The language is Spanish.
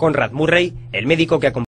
Conrad Murray, el médico que acompañó